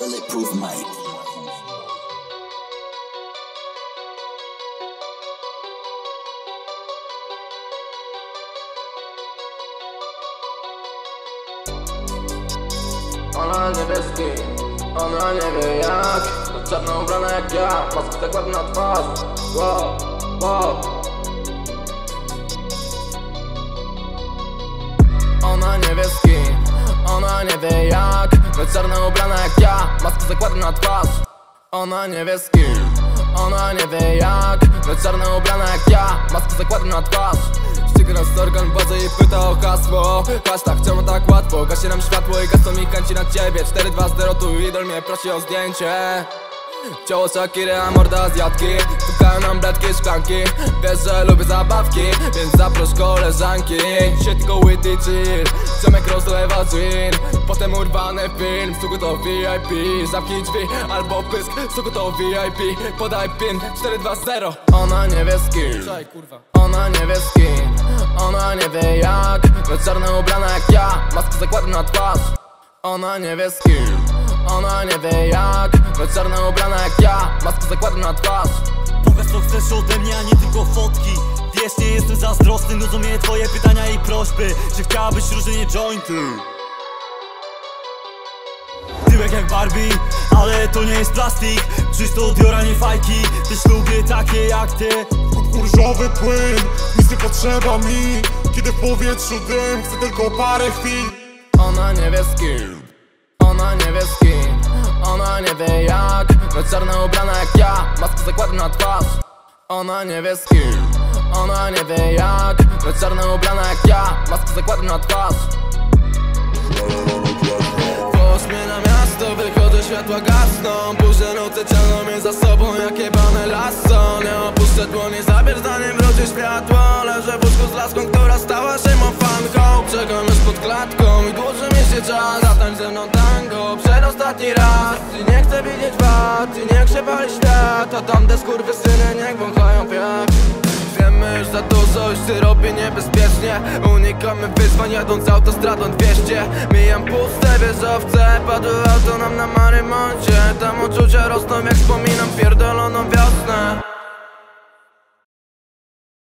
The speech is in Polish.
Bulletproof Mike. Ona niebieski, ona nie wie jak. Czarno ubrana jak ja, maski tak ładna twarz. Wow, wow. Ona niebieski, ona nie wie jak To czarno ubrana jak ja, maski zakłada na twarz. Ona niebieski, ona nie wie jak. To czarno ubrana jak ja, maski zakłada na twarz. Ściga nas organ władzy i pyta o hasło. Hashtag czemu tak łatwo, gasi nam światło i gasą mi chęci na ciebie. 4-2-0 tu idol mnie prosi o zdjęcie Ciało Shakiry, a morda Azjatki Stukają nam bratki szklanki. Wiesz, że lubię zabawki Więc zaproś koleżanki. Siedko witty chill. Ziomek rozlewa gin. Potem urwany film. Sugu to VIP Zamknij drzwi albo pysk. Sugu to VIP Podaj pin. 420 Ona nie wie z kim. Ona nie wie z kim. Ona nie wie jak. Lecz czarna ubrana jak ja. Maskę zakłada na twarz. Ona nie wie z kim ona nie wie jak Lecz czarna ubrana jak ja Maskę zakłada na twarz. Pokaż co chcesz ode mnie, a nie tylko fotki. Wiesz, nie jestem zazdrosny, nudzą mnie twoje pytania i prośby Że chciałabyś różnie jointy. Tyłek jak Barbie, ale to nie jest plastik. Czyż to Diora, nie fajki. Też lubię takie jak ty. Kurżowy płyn, nic nie potrzeba mi. Kiedy w powietrzu dym, chcę tylko parę chwil. Ona nie wie z kim Ona nie wie z kim. Ona nie wie jak. Lecz czarna ubrana jak ja. Maskę zakłada na twarz. Ona nie wie z kim. Ona nie wie jak. Lecz czarna ubrana jak ja. Maskę zakłada na twarz. Mnie na miasto, wychodzę, światła gasną. Późne noce ciągną mnie za sobą, jak jebane lasso. Nie opuszczę dłoni, zabierz zanim wróci światło. Leżę w łóżku z laską, która stała się mą fanką Czekam już pod klatką i dłuży mi się czas. Zatańcz ze mną tango, przedostatni raz I nie chcę widzieć wad, i niech się świat A tamte skurwysyny niech wąchają piach. Wiemy już za dużo, już się robi niebezpiecznie. Unikamy wyzwań jadąc autostradą 200 Mijam puste wieżowce, padły auto nam na marymoncie. Tam uczucia rosną jak wiosnę